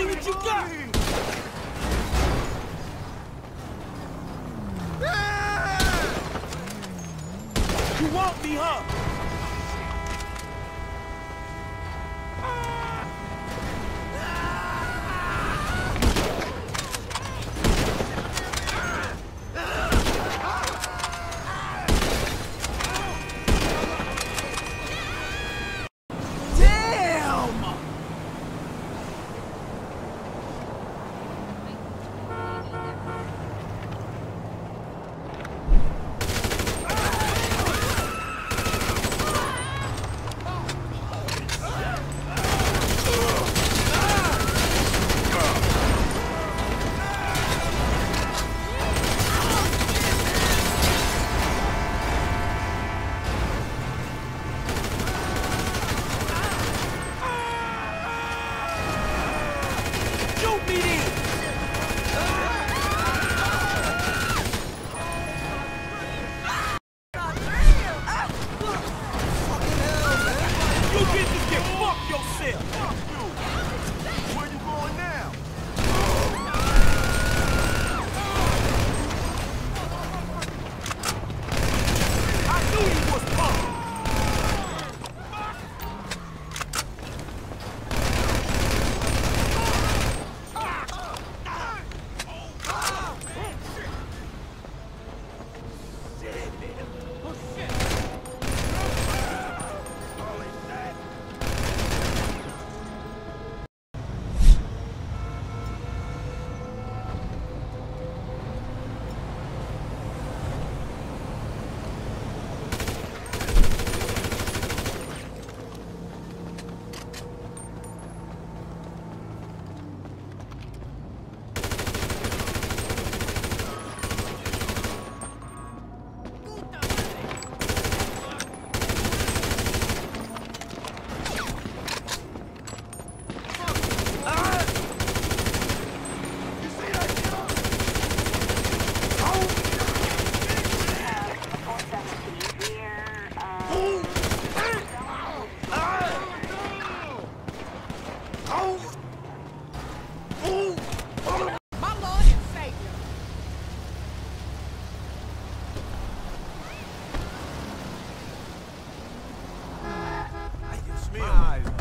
see what you got! You want me, huh?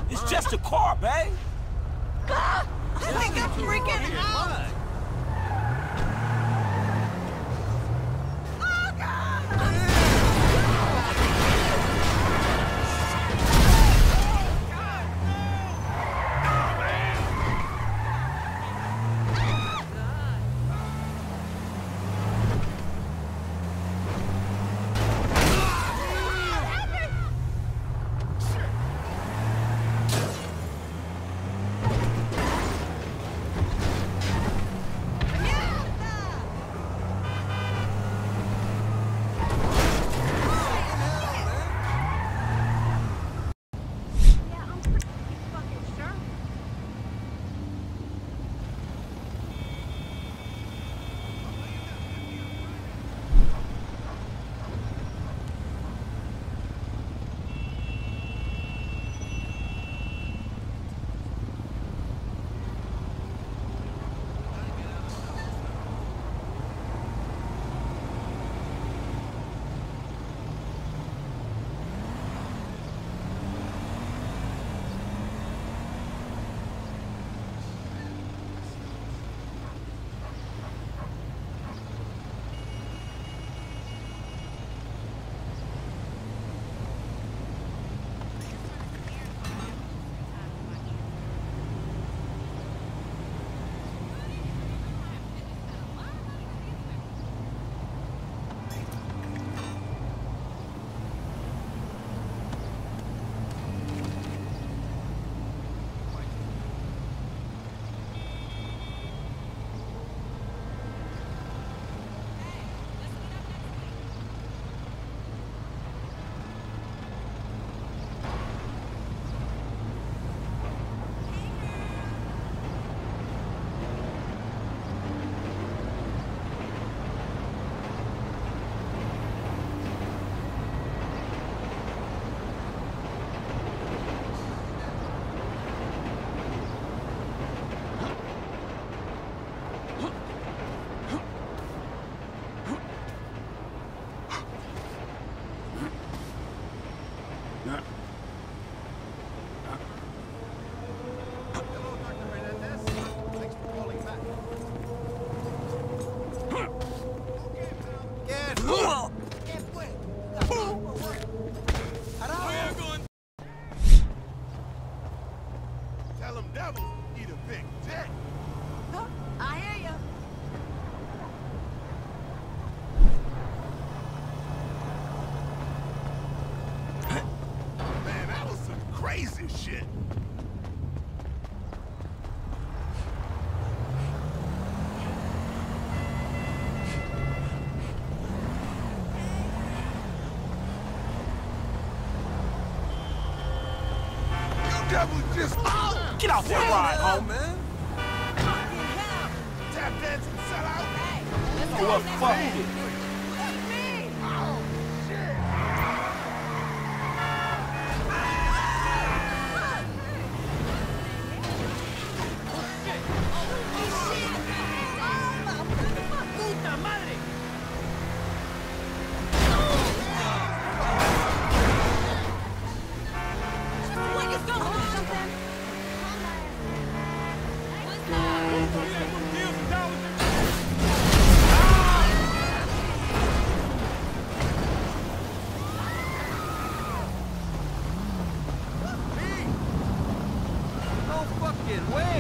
It's just a car, babe. I think I'm freaking out. You devils just Get off that ride, homie. man. Tap dancing sellout. Hey, Oh, well, fuck it. Fucking way.